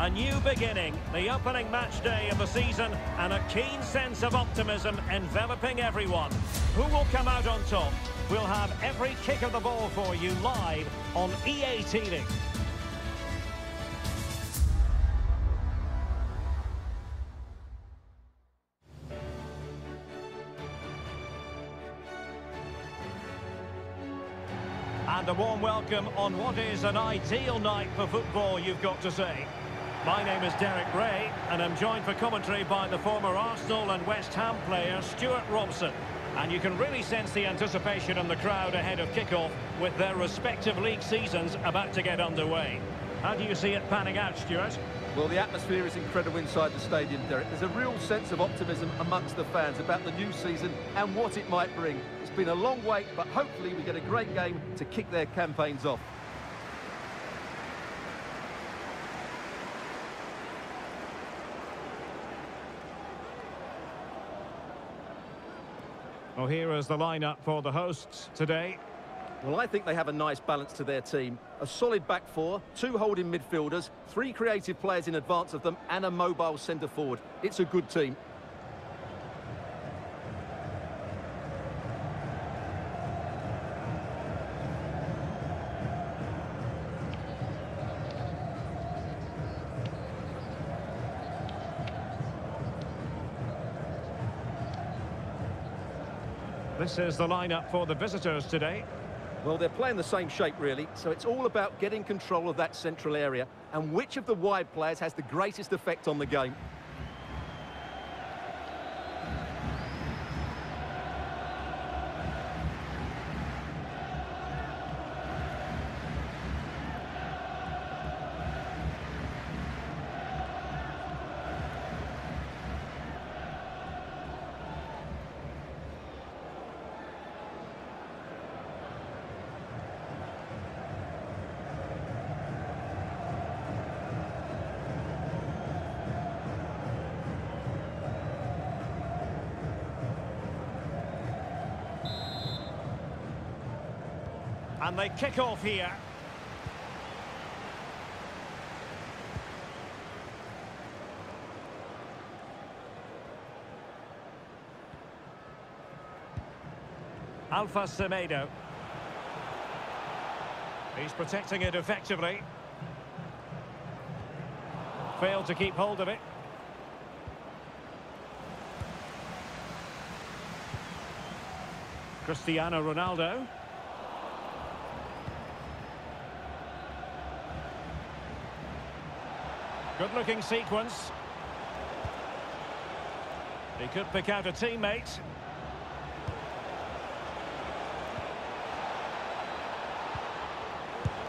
A new beginning, the opening match day of the season, and a keen sense of optimism enveloping everyone. Who will come out on top? We'll have every kick of the ball for you live on EA TV. And a warm welcome on what is an ideal night for football, you've got to say. My name is Derek Rae, and I'm joined for commentary by the former Arsenal and West Ham player Stewart Robson. And you can really sense the anticipation in the crowd ahead of kick-off with their respective league seasons about to get underway. How do you see it panning out, Stewart? Well, the atmosphere is incredible inside the stadium, Derek. There's a real sense of optimism amongst the fans about the new season and what it might bring. It's been a long wait, but hopefully we get a great game to kick their campaigns off. Well, here is the lineup for the hosts today. Well, I think they have a nice balance to their team. A solid back four, two holding midfielders, three creative players in advance of them, and a mobile centre forward. It's a good team. This is the lineup for the visitors today. Well, they're playing the same shape, really, so it's all about getting control of that central area and which of the wide players has the greatest effect on the game. And they kick off here. Alfa Semedo. He's protecting it effectively. Failed to keep hold of it. Cristiano Ronaldo. Good looking sequence. He could pick out a teammate.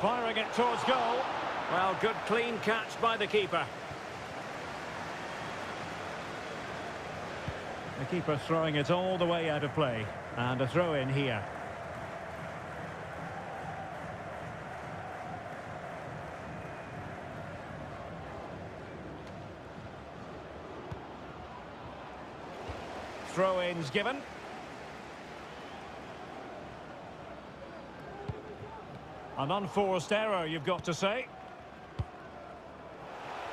Firing it towards goal. Well, good clean catch by the keeper. The keeper throwing it all the way out of play. And a throw in here. Throw-ins given. An unforced error, you've got to say.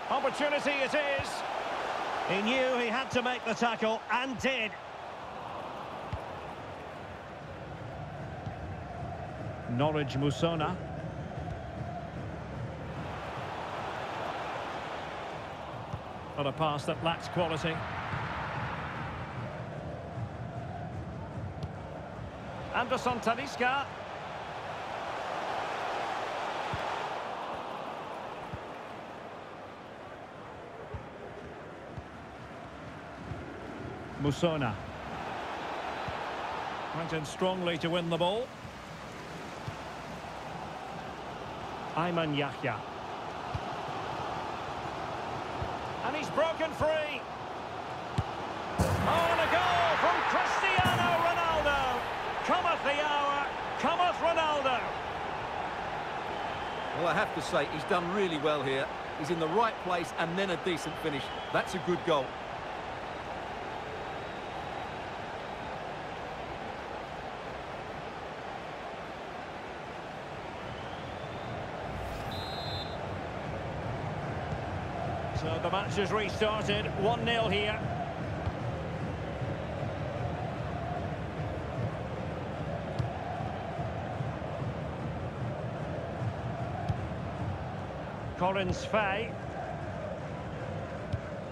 Opportunity it is. He knew he had to make the tackle, and did. Knowledge Musona. But a pass that lacks quality. Anderson Talisca. Musona. Went in strongly to win the ball. Ayman Yahya. And he's broken free. Oh, and a goal from Cristiano Ronaldo. Cometh the hour, cometh Ronaldo. Well, I have to say, he's done really well here. He's in the right place and then a decent finish. That's a good goal. So the match has restarted, 1-0 here.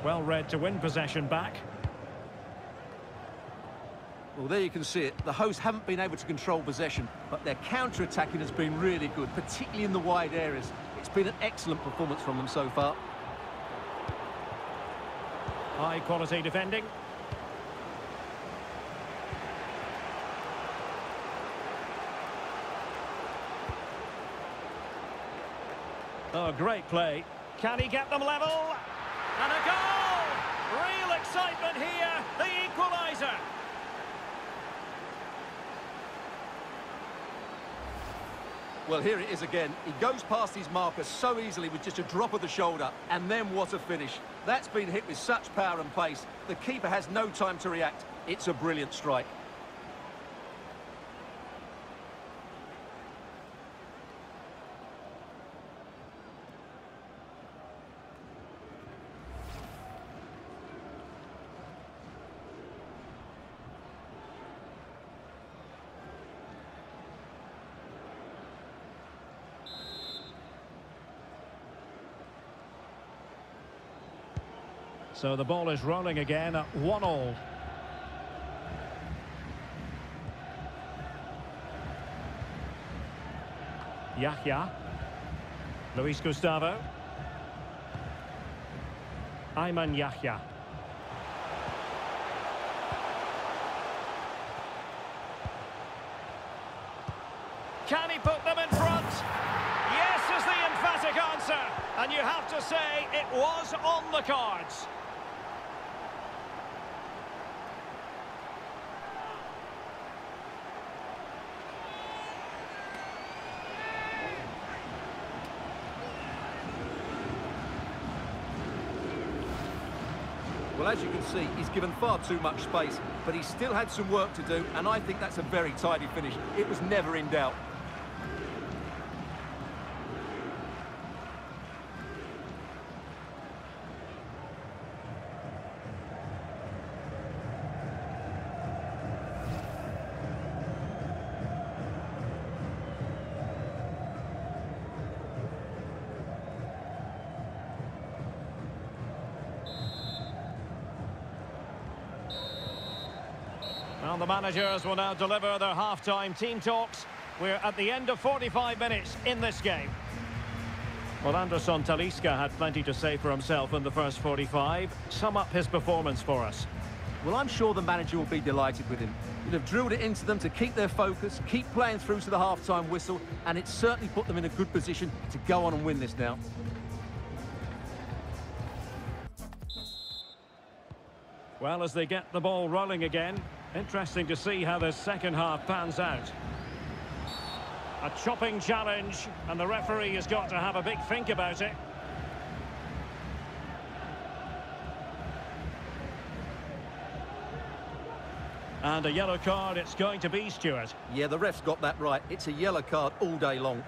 Well read to win possession back. Well, there you can see it. The hosts haven't been able to control possession, but their counter-attacking has been really good, particularly in the wide areas. It's been an excellent performance from them so far. High quality defending. Oh, great play. Can he get them level? And a goal! Real excitement here, the equaliser. Well, here it is again. He goes past his marker so easily with just a drop of the shoulder, and then what a finish. That's been hit with such power and pace. The keeper has no time to react. It's a brilliant strike. So the ball is rolling again at one all. Yahya. Luis Gustavo. Ayman Yahya. Can he put them in front? Yes is the emphatic answer. And you have to say it was on the cards. Well, as you can see, he's given far too much space, but he still had some work to do, and I think that's a very tidy finish. It was never in doubt. Well, the managers will now deliver their half-time team talks. We're at the end of 45 minutes in this game. Well, Anderson Talisca had plenty to say for himself in the first 45. Sum up his performance for us. Well, I'm sure the manager will be delighted with him. He'll have drilled it into them to keep their focus, keep playing through to the half-time whistle, and it's certainly put them in a good position to go on and win this now. Well, as they get the ball rolling again, interesting to see how the second half pans out. A chopping challenge, and the referee has got to have a big think about it. And a yellow card it's going to be, Stewart. Yeah, the ref's got that right. It's a yellow card all day long.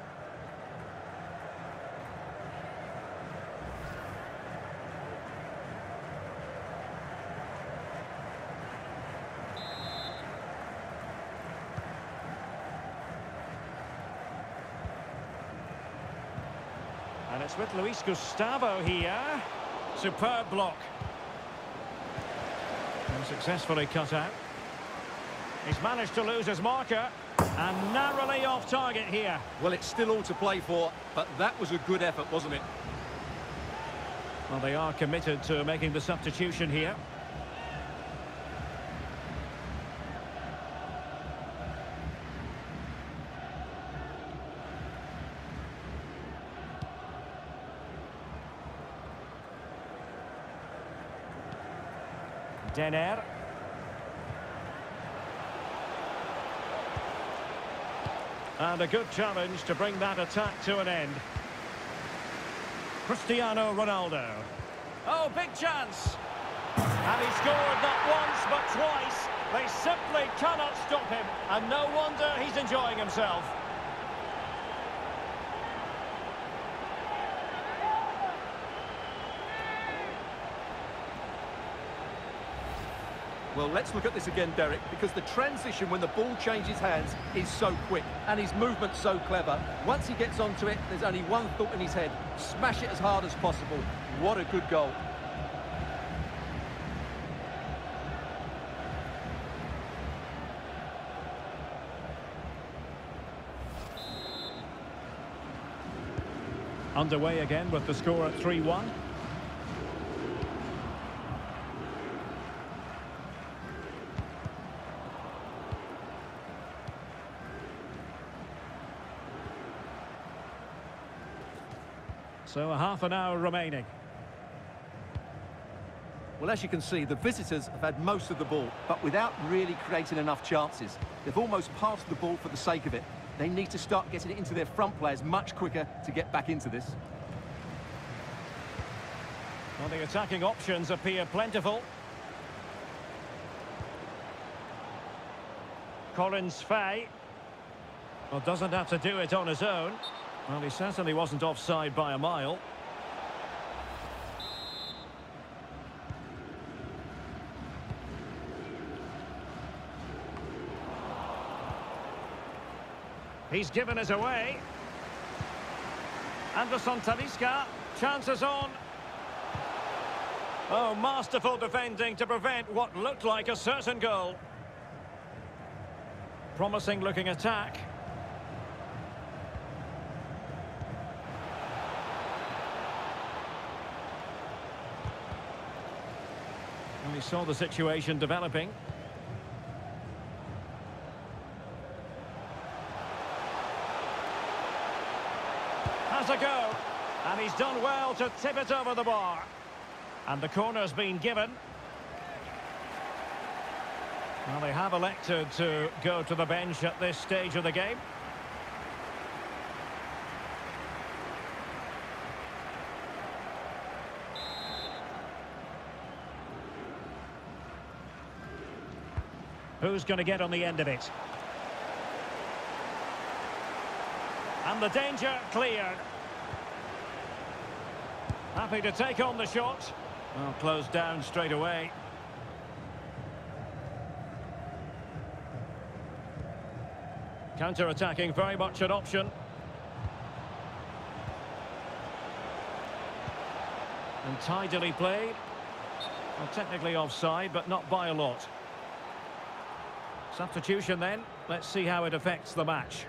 And it's with Luis Gustavo here. Superb block. And successfully cut out. He's managed to lose his marker. And narrowly off target here. Well, it's still all to play for, but that was a good effort, wasn't it? Well, they are committed to making the substitution here. Denner. And a good challenge to bring that attack to an end. Cristiano Ronaldo. Oh, big chance. And he scored not once, but twice. They simply cannot stop him. And no wonder he's enjoying himself. Well, let's look at this again, Derek, because the transition when the ball changes hands is so quick and his movement so clever. Once he gets onto it, there's only one thought in his head. Smash it as hard as possible. What a good goal. Underway again with the score at 3-1. So a half an hour remaining. Well, as you can see, the visitors have had most of the ball, but without really creating enough chances. They've almost passed the ball for the sake of it. They need to start getting it into their front players much quicker to get back into this. Well, the attacking options appear plentiful. Collins Fai. Well, doesn't have to do it on his own. Well, he certainly wasn't offside by a mile. He's given us away. Anderson Talisca, chances on. Oh, masterful defending to prevent what looked like a certain goal. Promising looking attack. And he saw the situation developing. Has a go. And he's done well to tip it over the bar. And the corner's been given. Well, they have elected to go to the bench at this stage of the game. Who's going to get on the end of it? And the danger cleared. Happy to take on the shot. Well, closed down straight away. Counter-attacking, very much an option. And tidily played. Well, technically offside, but not by a lot. Substitution then. Let's see how it affects the match.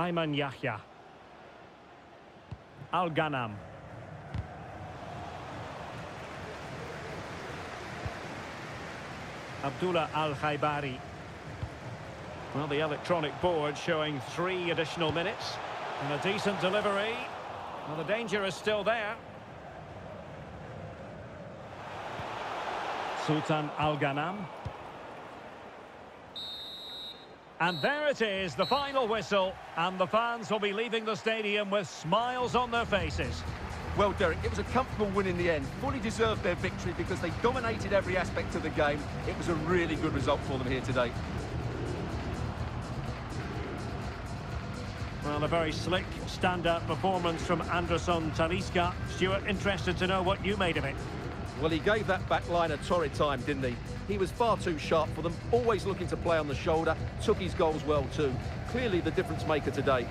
Ayman Yahya. Al Ghanam. Abdullah Al Khaibari. Well, the electronic board showing three additional minutes. And a decent delivery. Well, the danger is still there. Sultan Al Ghanam. And there it is, the final whistle, and the fans will be leaving the stadium with smiles on their faces. Well, Derek, it was a comfortable win in the end. Fully deserved their victory because they dominated every aspect of the game. It was a really good result for them here today. Well, a very slick, standout performance from Anderson Talisca. Stewart, interested to know what you made of it. Well, he gave that back line a torrid time, didn't he? He was far too sharp for them, always looking to play on the shoulder, took his goals well too. Clearly the difference maker today.